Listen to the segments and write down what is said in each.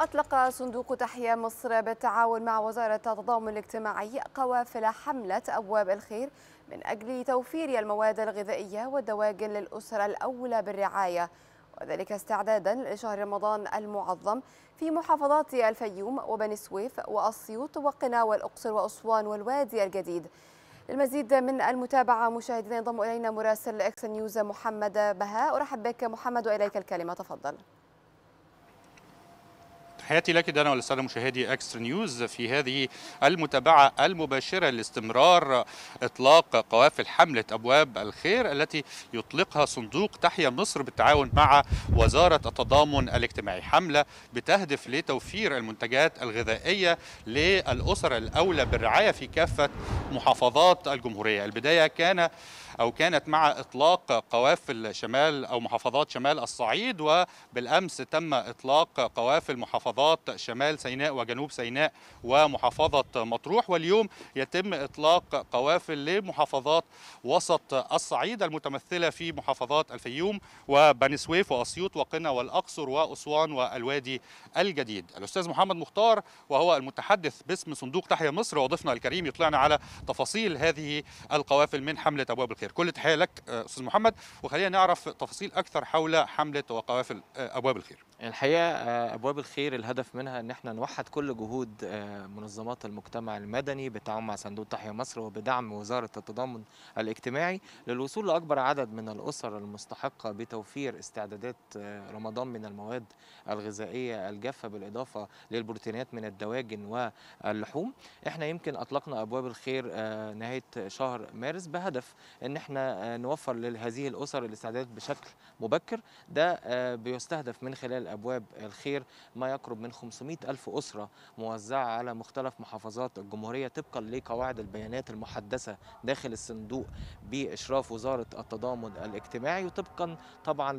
أطلق صندوق تحيا مصر بالتعاون مع وزارة التضامن الاجتماعي قوافل حملة أبواب الخير من أجل توفير المواد الغذائية والدواجن للأسر الأولى بالرعاية وذلك استعدادا لشهر رمضان المعظم في محافظات الفيوم وبني سويف وأسيوط وقنا والأقصر وأسوان والوادي الجديد. للمزيد من المتابعة مشاهدينا ينضم إلينا مراسل إكسترا نيوز محمد بهاء. أرحب بك محمد وإليك الكلمة تفضل. تحياتي لك دانا وللساده مشاهدي إكسترا نيوز في هذه المتابعة المباشرة لاستمرار إطلاق قوافل حملة أبواب الخير التي يطلقها صندوق تحيا مصر بالتعاون مع وزارة التضامن الاجتماعي. حملة بتهدف لتوفير المنتجات الغذائية للأسر الأولى بالرعاية في كافة محافظات الجمهورية. البداية كان أو كانت مع إطلاق قوافل شمال أو محافظات شمال الصعيد وبالأمس تم إطلاق قوافل محافظات شمال سيناء وجنوب سيناء ومحافظة مطروح واليوم يتم إطلاق قوافل لمحافظات وسط الصعيد المتمثلة في محافظات الفيوم وبني سويف وأسيوط وقنا والأقصر وأسوان والوادي الجديد. الأستاذ محمد مختار وهو المتحدث باسم صندوق تحيا مصر وضيفنا الكريم يطلعنا على تفاصيل هذه القوافل من حملة أبواب الخير. كل تحية لك أستاذ محمد وخلينا نعرف تفاصيل أكثر حول حملة وقوافل أبواب الخير. الحقيقة أبواب الخير الهدف منها إن إحنا نوحد كل جهود منظمات المجتمع المدني بالتعاون مع صندوق تحيا مصر وبدعم وزارة التضامن الاجتماعي للوصول لأكبر عدد من الأسر المستحقة بتوفير استعدادات رمضان من المواد الغذائية الجافة بالإضافة للبروتينات من الدواجن واللحوم. إحنا يمكن أطلقنا أبواب الخير نهاية شهر مارس بهدف إن إحنا نوفر لهذه الأسر الاستعداد بشكل مبكر. ده بيستهدف من خلال أبواب الخير ما يقرب من 500 ألف أسرة موزعة على مختلف محافظات الجمهورية طبقا لقواعد البيانات المحدثة داخل الصندوق بإشراف وزارة التضامن الاجتماعي وطبقا طبعا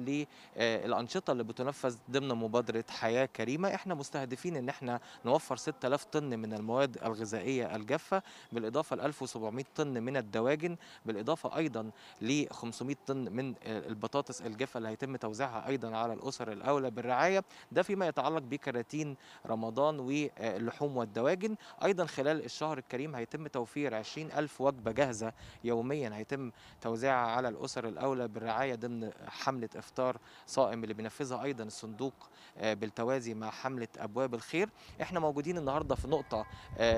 للانشطه اللي بتنفذ ضمن مبادرة حياة كريمة. إحنا مستهدفين إن إحنا نوفر 6000 طن من المواد الغذائية الجافة بالإضافة ل 1700 طن من الدواجن بالإضافة أيضا ل 500 طن من البطاطس الجافة اللي هيتم توزيعها أيضا على الأسر الأولى بالرعاية. ده فيما يتعلق بكراتين رمضان واللحوم والدواجن. أيضا خلال الشهر الكريم هيتم توفير 20 ألف وجبة جاهزة يوميا. هيتم توزيعها على الأسر الأولى بالرعاية ضمن حملة إفطار صائم اللي بينفذها أيضا الصندوق بالتوازي مع حملة أبواب الخير. إحنا موجودين النهارده في نقطة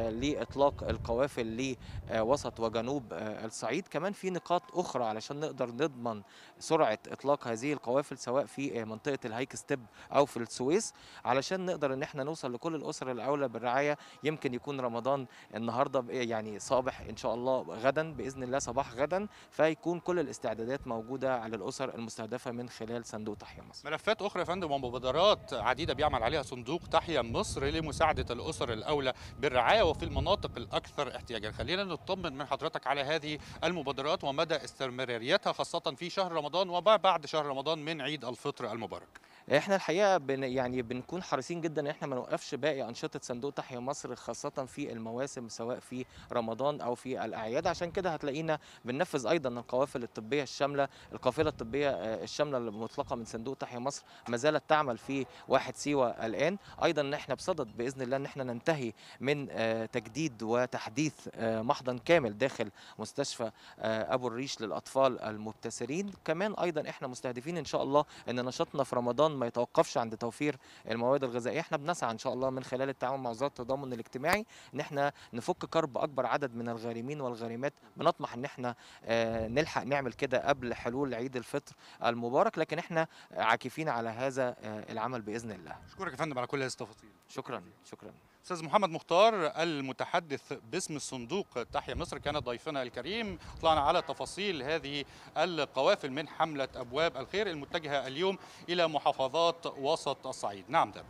لإطلاق القوافل لوسط وجنوب الصعيد. كمان في نقاط أخرى علشان نقدر نضمن سرعة إطلاق هذه القوافل سواء في منطقة الهايك ستيب أو في السويس علشان نقدر إن إحنا نوصل لكل الأسر الأولى بالرعاية يمكن يكون رمضان النهارده يعني صباح إن شاء الله غدا بإذن الله صباح غدا فيكون كل الاستعدادات موجودة على الأسر المستهدفة من خلال صندوق تحيا مصر. ملفات أخرى يا فندم ومبادرات عديدة بيعمل عليها صندوق تحيا مصر لمساعدة الأسر الأولى بالرعاية وفي المناطق الأكثر احتياجا. خلينا نطمن من حضرتك على هذه المبادرات ومدى استمراريتها خاصة في شهر رمضان وبعد شهر رمضان من عيد الفطر المبارك. إحنا الحقيقة بن يعني بنكون حريصين جدا إن إحنا ما نوقفش باقي أنشطة صندوق تحيا مصر خاصة في المواسم سواء في رمضان أو في الأعياد. عشان كده هتلاقينا بننفذ أيضا القوافل الطبية الشاملة القافلة الطبية الشاملة المطلقة من صندوق تحيا مصر ما زالت تعمل في واحد سيوة الآن. أيضا إن إحنا بصدد بإذن الله إن إحنا ننتهي من تجديد وتحديث محضن كامل داخل مستشفى أبو الريش للأطفال المبتسرين. كمان أيضا إحنا مستهدفين إن شاء الله إن نشاطنا في رمضان ما يتوقفش عند توفير المواد الغذائية. إحنا بنسعى إن شاء الله من خلال التعاون مع وزارة التضامن الاجتماعي إن إحنا نفك كرب أكبر عدد من الغارمين والغارمات. بنطمح إن إحنا آه نلحق نعمل كده قبل حلول عيد الفطر المبارك لكن إحنا عاكفين على هذا آه العمل بإذن الله. أشكرك يا فندم على كل هذه التفاصيل. شكرا شكرا. أستاذ محمد مختار المتحدث باسم الصندوق تحيا مصر كان ضيفنا الكريم. طلعنا على تفاصيل هذه القوافل من حملة أبواب الخير المتجهة اليوم إلى محافظات وسط الصعيد. نعم ده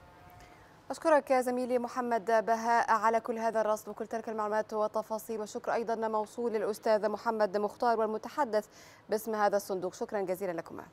أشكرك زميلي محمد بهاء على كل هذا الرصد وكل تلك المعلومات والتفاصيل والشكر أيضا موصول للأستاذ محمد مختار والمتحدث باسم هذا الصندوق. شكرا جزيلا لكما.